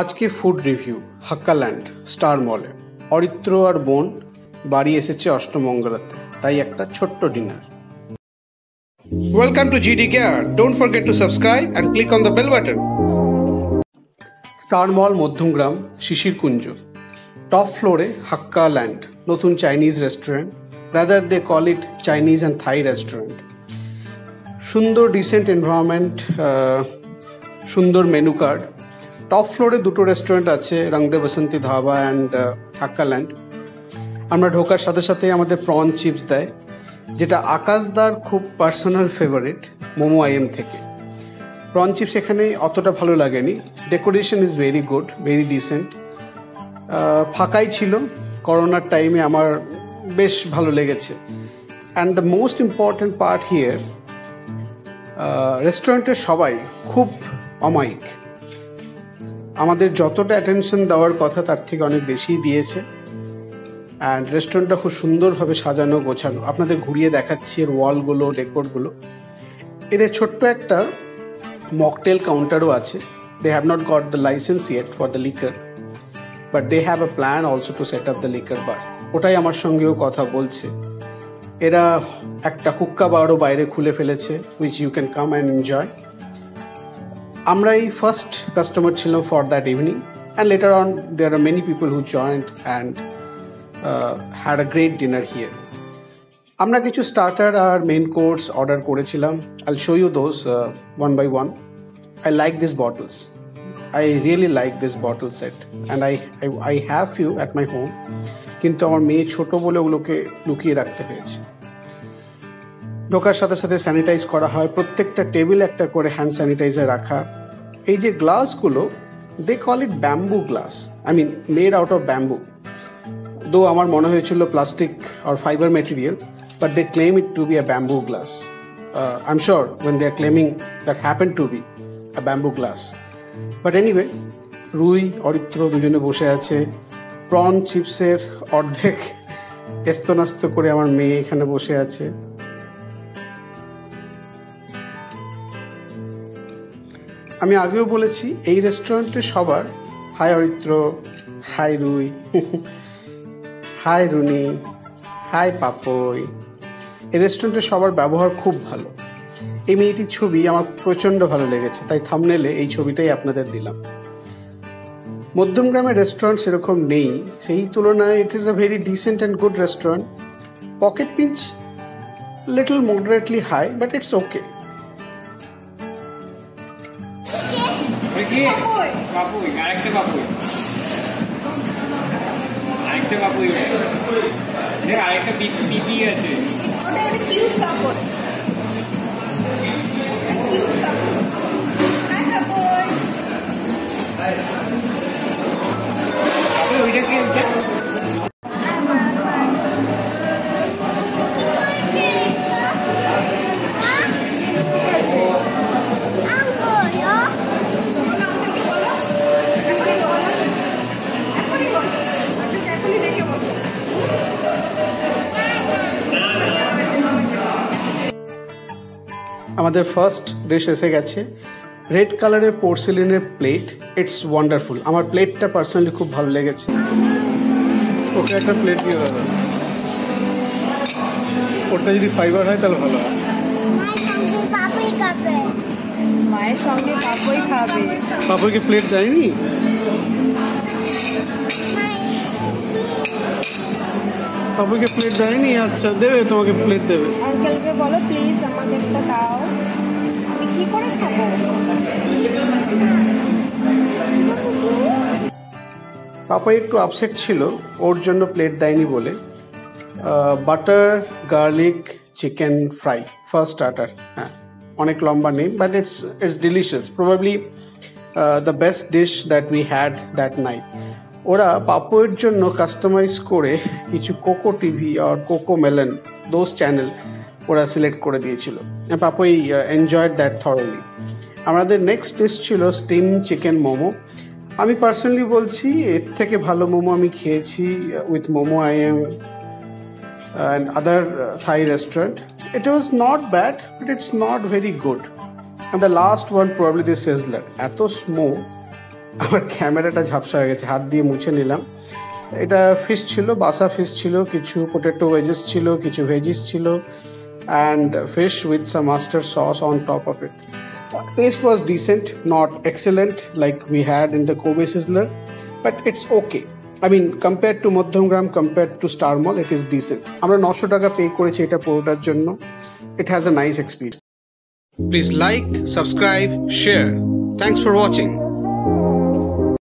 আজকে food review হাক্কাল্যান্ড star মলে। অরিত্র আর বোন বাড়ি এসেছে অষ্টমঙ্গলাতে, তাই একটা ছোট্ট dinner. Welcome to GD care don't forget to subscribe and click on the bell button Star Mall, Madhyamgram, Shishir Kunja. Top ফ্লোরে হাক্কা ল্যান্ড, নতুন Chinese restaurant rather they call it Chinese and Thai restaurant সুন্দর decent environment সুন্দর menu card top ফ্লোরে দুটো restaurant আছে Rang De Basanti dhaba and Hakka Land আমরা ঢোকার সাথে সাথে আমাদের প্রন চিপস দেয়, যেটা আকাশদার খুব পার্সোনাল ফেভারিট মোমো আইএম থেকে। প্রন চিপস এখানে অতটা ভালো লাগেনি। Decoration is very good very decent ফাঁকাই ছিল। করোনার টাইমে আমার বেশ ভালো লেগেছে। And the most important part here রেস্টুরেন্টের সবাই খুব অমায়িক। আমাদের যতটা অ্যাটেনশন দেওয়ার কথা তার থেকে অনেক বেশি দিয়েছে। অ্যান্ড রেস্টুরেন্টটা খুব সুন্দরভাবে সাজানো, গোছানো। আপনাদের ঘুরিয়ে দেখাচ্ছি এর ওয়ালগুলো ডেকোরগুলো এদের ছোট্ট একটা মকটেল কাউন্টারও আছে। They have not got the licence yet for the liquor but they have a plan also to set up the liquor bar ওটাই আমার সঙ্গেও কথা বলছে। এরা একটা হুক্কা বারও বাইরে খুলে ফেলেছে which you can come and enjoy আমরা এই ফার্স্ট কাস্টমার ছিলাম for that evening and later on are many people who joined and had a great dinner here আমরা কিছু স্টার্টার আর মেন কোর্স অর্ডার করেছিলাম। I show you those one by one I like this bottles I really like this bottle set and I I have you at my home কিন্তু আমার মেয়ে ছোট বলে ওগুলোকে লুকিয়ে রাখতে পেরেছে। ঢোকার সাথে সাথে স্যানিটাইজ করা হয়। প্রত্যেকটা টেবিল একটা করে হ্যান্ড স্যানিটাইজার রাখা। এই যে গ্লাসগুলো they call it bamboo glass I mean made out of bamboo though আমার মনে হয়েছিল plastic R fibre material but they claim it to be a bamboo glass I am sure when they are claiming that happen to be a bamboo glass but anyway Rui, Aritra দুজনে বসে আছে। Prawn চিপসের অর্ধেক এস্তনাস্ত করে আমার মেয়ে এখানে বসে আছে। আমি আগেও বলেছি, এই রেস্টুরেন্টে সবার, hi Aritra, hi Rui, hi Runi, hi Papai এই রেস্টুরেন্টে সবার ব্যবহার খুব ভালো। এই মেয়েটির ছবি আমার প্রচণ্ড ভালো লেগেছে, তাই থামনেলে এই ছবিটাই আপনাদের দিলাম। মধ্যমগ্রামের রেস্টুরেন্ট সেরকম নেই, সেই তুলনায় it is a very decent and good restaurant pocket pinch little moderately high but it's okay দেখি। বাপুই। আরেকটা বাপুই। আরেকটা বাপুই। দেখ আরেকটা পিপি পিপি আছে। কিউট আমাদের ফার্স্ট ডিশ এসে গেছে। রেড কালারের পোর্সেলিনের প্লেট ইটস ওয়ান্ডারফুল আমার প্লেটটা পার্সোনালি খুব ভালো লেগেছে। ওকে একটা প্লেট দিয়ে দাদা ওটা যদি ফাইবার হয় তাহলে ভালো হয়। মায়ের সঙ্গে পাপই খাবে। প্লেট দেয়নি? বাবুকে প্লেট দেয়নি? আচ্ছা দেবে তোমাকে প্লেট দেবে। আঙ্কেলকে বলো প্লিজ আমাকে একটা দাও। আমি কি করে খাব? পাপাই একটু আপসেট ছিল ওর জন্য প্লেট দেয়নি বলে। Butter garlic chicken fry first starter হ্যাঁ। অনেক লম্বা নেই but it's it's delicious probably the best dish that we had that night ওরা পাপোয়ের জন্য কাস্টমাইজ করে কিছু কোকো টিভি আর কোকো মেলন দোজ চ্যানেল ওরা সিলেক্ট করে দিয়েছিল পাপই এনজয়েড দ্যাট থরলি আমাদের নেক্সট ডিশ ছিল স্টিম চিকেন মোমো আমি পার্সোনালি বলছি এর থেকে ভালো মোমো আমি খেয়েছি with momo I am other uh, Thai restaurant. It was not bad, but it's not very good. And the last one, probably the Sizzler. এত স্মো আমার ক্যামেরাটা ঝাপসা হয়ে গেছে হাত দিয়ে মুছে নিলাম। এটা ফিশ ছিল বাসা ফিশ ছিল কিছু পোটেটো ভেজেস ছিল কিছু ভেজিস ছিল and fish with some master sauce on top of it taste was decent not excellent like we had in the kobe sizzler but it's okay. I mean, compared to Madhyamgram, compare to Mall, it is decent. আমরা নশো টাকা pay করেছি এটা পুরোটার জন্য। It has a nice experience please like subscribe share thanks for watching